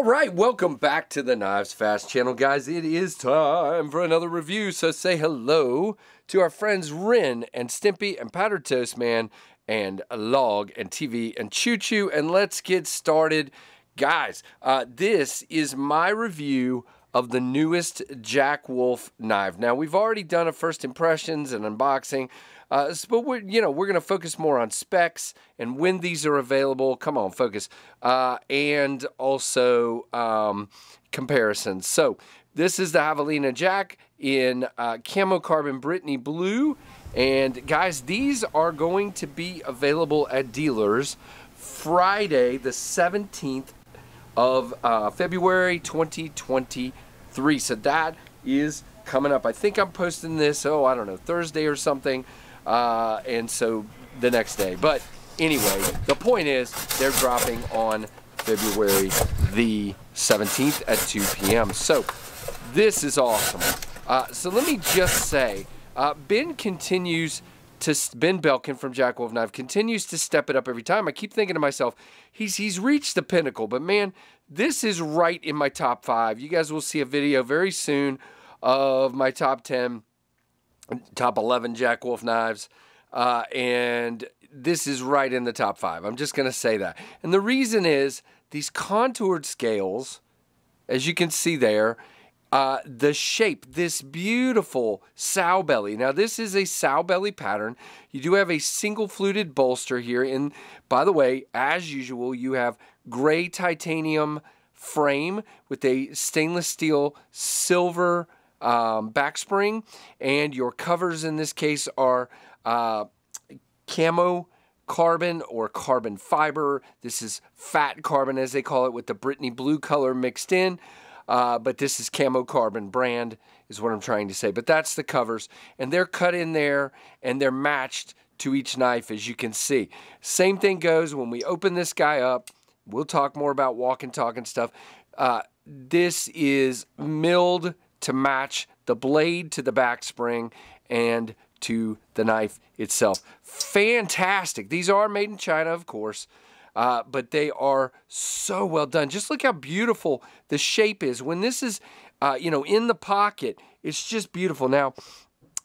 All right, welcome back to the Knives Fast channel, guys. It is time for another review, so say hello to our friends Ren and Stimpy and Powder Toast Man and Log and TV and Choo Choo, and let's get started. Guys, uh, this is my review of the newest Jack Wolf knife. Now, we've already done a first impressions and unboxing, uh, but we're, you know, we're going to focus more on specs and when these are available. Come on, focus. Uh, and also um, comparisons. So this is the Javelina Jack in uh, Camo Carbon Brittany Blue. And guys, these are going to be available at dealers Friday the 17th of uh, February 2023. So that is coming up. I think I'm posting this, oh, I don't know, Thursday or something. Uh, and so the next day. But anyway, the point is they're dropping on February the 17th at 2 p.m. So this is awesome. Uh, so let me just say, uh, Ben continues to Ben Belkin from Jack Wolf Knife continues to step it up every time. I keep thinking to myself, he's he's reached the pinnacle. But man, this is right in my top five. You guys will see a video very soon of my top ten top 11 Jack Wolf knives. Uh, and this is right in the top five. I'm just going to say that. And the reason is these contoured scales, as you can see there, uh, the shape, this beautiful sow belly. Now, this is a sow belly pattern. You do have a single fluted bolster here. And by the way, as usual, you have gray titanium frame with a stainless steel silver um, back spring, and your covers in this case are uh, camo carbon or carbon fiber. This is fat carbon, as they call it, with the Brittany blue color mixed in. Uh, but this is camo carbon brand, is what I'm trying to say. But that's the covers, and they're cut in there, and they're matched to each knife, as you can see. Same thing goes when we open this guy up. We'll talk more about walk and talk and stuff. Uh, this is milled to match the blade to the back spring and to the knife itself. Fantastic. These are made in China, of course, uh, but they are so well done. Just look how beautiful the shape is. When this is, uh, you know, in the pocket, it's just beautiful. Now,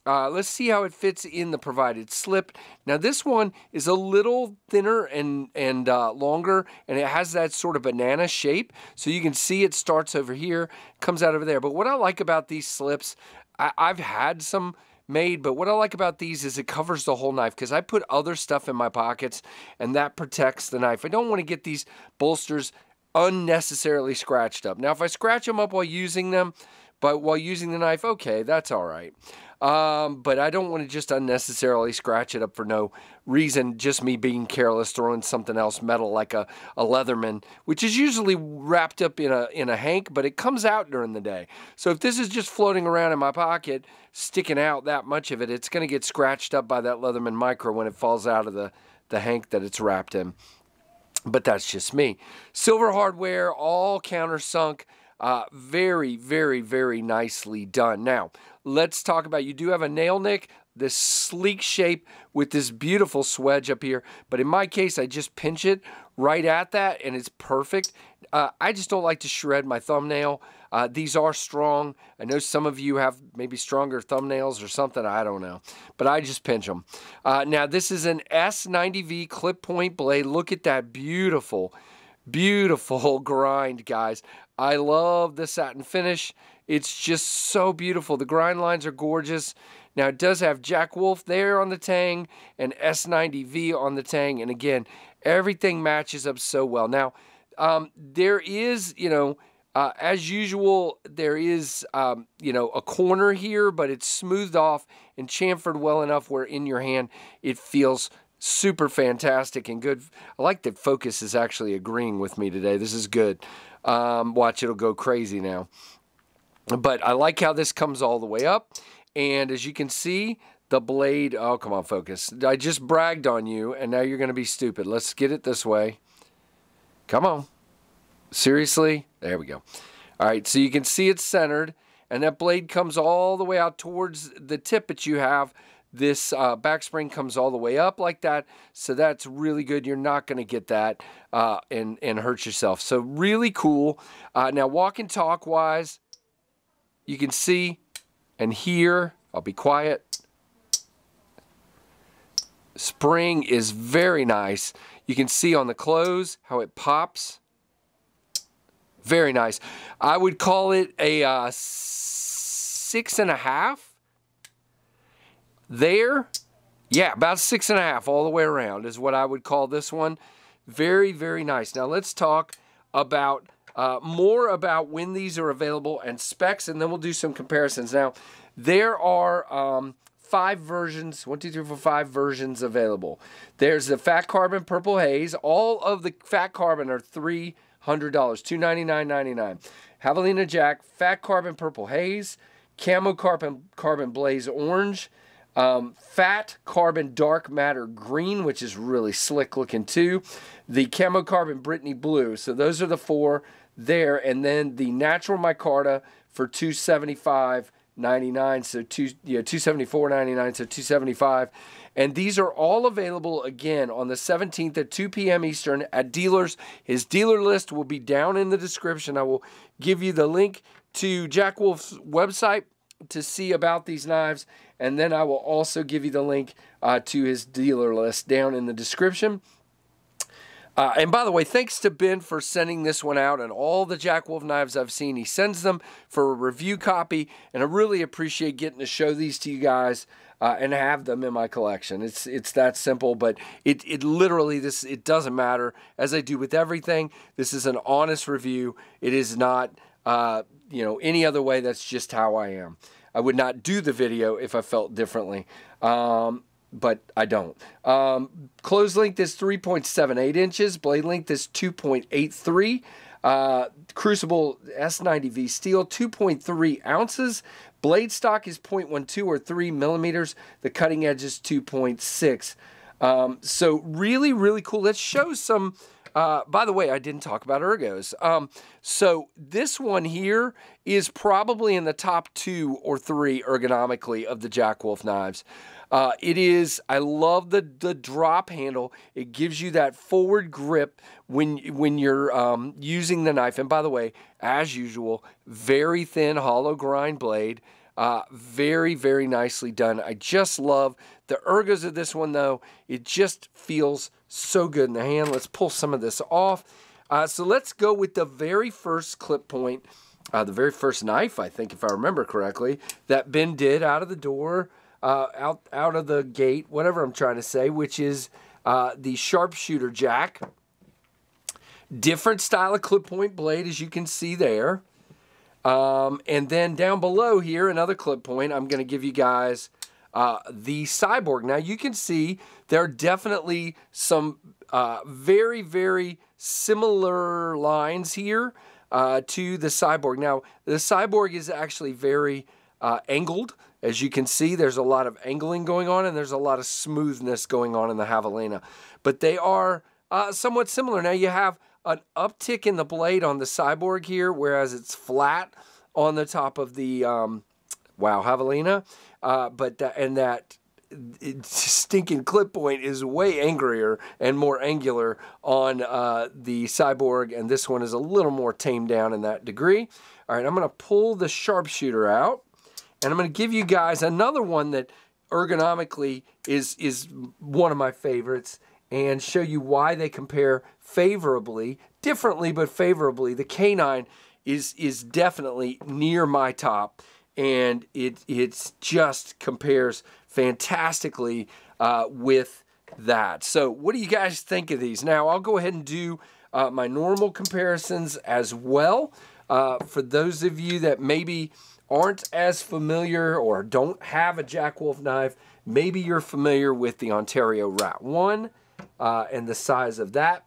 uh, let's see how it fits in the provided slip. Now this one is a little thinner and, and uh, longer and it has that sort of banana shape. So you can see it starts over here, comes out over there. But what I like about these slips, I, I've had some made, but what I like about these is it covers the whole knife because I put other stuff in my pockets and that protects the knife. I don't want to get these bolsters unnecessarily scratched up. Now if I scratch them up while using them, but while using the knife, okay, that's all right. Um, but I don't want to just unnecessarily scratch it up for no reason, just me being careless, throwing something else metal like a, a Leatherman, which is usually wrapped up in a, in a hank, but it comes out during the day. So if this is just floating around in my pocket, sticking out that much of it, it's going to get scratched up by that Leatherman Micro when it falls out of the, the hank that it's wrapped in. But that's just me. Silver hardware, all countersunk. Uh, very, very, very nicely done. Now, let's talk about, you do have a nail nick, this sleek shape with this beautiful swedge up here. But in my case, I just pinch it right at that and it's perfect. Uh, I just don't like to shred my thumbnail. Uh, these are strong. I know some of you have maybe stronger thumbnails or something. I don't know. But I just pinch them. Uh, now, this is an S90V clip point blade. Look at that beautiful, beautiful grind, guys. I love the satin finish. It's just so beautiful. The grind lines are gorgeous. Now, it does have Jack Wolf there on the tang and S90V on the tang. And again, everything matches up so well. Now, um, there is, you know, uh, as usual, there is, um, you know, a corner here, but it's smoothed off and chamfered well enough where in your hand it feels super fantastic and good. I like that Focus is actually agreeing with me today. This is good. Um, watch, it'll go crazy now. But I like how this comes all the way up. And as you can see, the blade, oh, come on, focus. I just bragged on you, and now you're going to be stupid. Let's get it this way. Come on. Seriously? There we go. All right, so you can see it's centered, and that blade comes all the way out towards the tip that you have this uh, back spring comes all the way up like that. So that's really good. You're not going to get that uh, and, and hurt yourself. So really cool. Uh, now walk and talk wise, you can see and hear, I'll be quiet. Spring is very nice. You can see on the clothes how it pops. Very nice. I would call it a uh, six and a half. There, yeah, about six and a half all the way around is what I would call this one. Very, very nice. Now let's talk about uh, more about when these are available and specs, and then we'll do some comparisons. Now, there are um, five versions, one, two, three, four, five versions available. There's the Fat Carbon Purple Haze. All of the Fat Carbon are three hundred dollars, two ninety nine ninety nine. Javelina Jack, Fat Carbon Purple Haze, Camo Carbon Carbon Blaze Orange, um, Fat Carbon Dark Matter Green, which is really slick looking too. The Camo Carbon Brittany Blue. So those are the four there, and then the Natural Micarta for two seventy five 99 so two you know 274.99 so 275 and these are all available again on the 17th at 2 p.m. Eastern at dealers his dealer list will be down in the description I will give you the link to Jack Wolf's website to see about these knives and then I will also give you the link uh, to his dealer list down in the description uh, and by the way, thanks to Ben for sending this one out and all the Jack Wolf knives I've seen. He sends them for a review copy, and I really appreciate getting to show these to you guys uh, and have them in my collection. It's it's that simple, but it it literally this it doesn't matter as I do with everything. This is an honest review. It is not uh, you know any other way. That's just how I am. I would not do the video if I felt differently. Um, but I don't. Um, close length is 3.78 inches. Blade length is 2.83. Uh, Crucible S90V steel, 2.3 ounces. Blade stock is 0.12 or 3 millimeters. The cutting edge is 2.6. Um, so really, really cool. Let's show some. Uh, by the way, I didn't talk about ergos. Um, so this one here is probably in the top two or three ergonomically of the Jack Wolf knives. Uh, it is, I love the, the drop handle. It gives you that forward grip when, when you're um, using the knife. And by the way, as usual, very thin hollow grind blade. Uh, very, very nicely done. I just love the ergos of this one, though. It just feels so good in the hand. Let's pull some of this off. Uh, so let's go with the very first clip point, uh, the very first knife, I think, if I remember correctly, that Ben did out of the door uh, out out of the gate, whatever I'm trying to say, which is uh, the sharpshooter jack. Different style of clip point blade, as you can see there. Um, and then down below here, another clip point. I'm going to give you guys uh, the Cyborg. Now you can see there are definitely some uh, very, very similar lines here uh, to the Cyborg. Now the Cyborg is actually very uh, angled. As you can see, there's a lot of angling going on and there's a lot of smoothness going on in the Javelina. But they are uh, somewhat similar. Now you have an uptick in the blade on the Cyborg here, whereas it's flat on the top of the, um, wow, Javelina. Uh, but and that stinking clip point is way angrier and more angular on uh, the Cyborg, and this one is a little more tamed down in that degree. All right, I'm going to pull the sharpshooter out. And I'm going to give you guys another one that ergonomically is, is one of my favorites and show you why they compare favorably, differently but favorably. The K9 is, is definitely near my top and it it's just compares fantastically uh, with that. So what do you guys think of these? Now I'll go ahead and do uh, my normal comparisons as well. Uh, for those of you that maybe aren't as familiar or don't have a Jack Wolf knife, maybe you're familiar with the Ontario Rat 1 uh, and the size of that,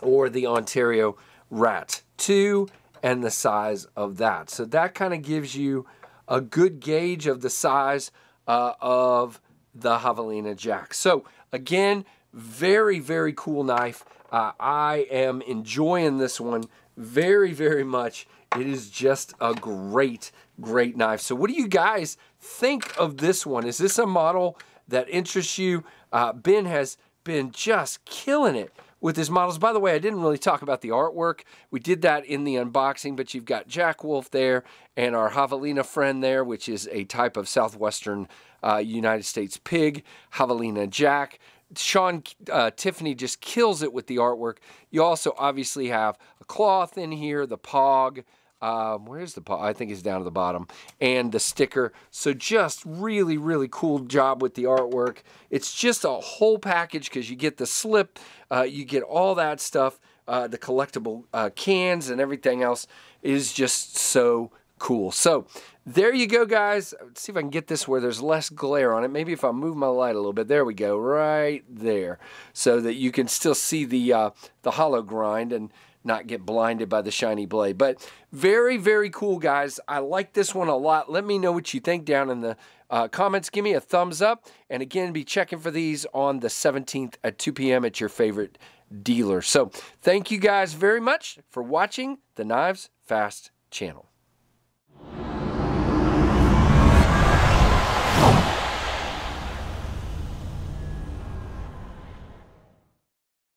or the Ontario Rat 2 and the size of that. So that kind of gives you a good gauge of the size uh, of the Javelina Jack. So again, very, very cool knife. Uh, I am enjoying this one very, very much. It is just a great, great knife. So what do you guys think of this one? Is this a model that interests you? Uh, ben has been just killing it with his models. By the way, I didn't really talk about the artwork. We did that in the unboxing, but you've got Jack Wolf there and our Javelina friend there, which is a type of southwestern uh, United States pig, Javelina Jack. Sean uh, Tiffany just kills it with the artwork. You also obviously have a cloth in here, the pog. Um, where's the? I think it's down to the bottom. And the sticker. So just really, really cool job with the artwork. It's just a whole package because you get the slip, uh, you get all that stuff, uh, the collectible uh, cans and everything else is just so cool. So there you go, guys. Let's see if I can get this where there's less glare on it. Maybe if I move my light a little bit. There we go, right there. So that you can still see the, uh, the hollow grind and not get blinded by the shiny blade. But very, very cool, guys. I like this one a lot. Let me know what you think down in the uh, comments. Give me a thumbs up. And again, be checking for these on the 17th at 2 p.m. at your favorite dealer. So thank you guys very much for watching the Knives Fast channel.